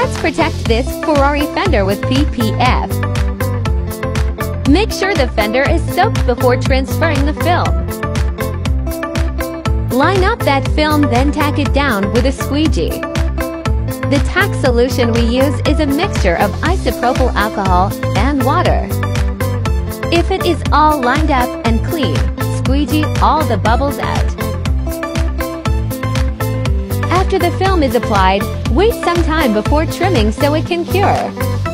Let's protect this Ferrari fender with PPF. Make sure the fender is soaked before transferring the film. Line up that film then tack it down with a squeegee. The tack solution we use is a mixture of isopropyl alcohol and water. If it is all lined up and clean, squeegee all the bubbles out. After the film is applied, wait some time before trimming so it can cure.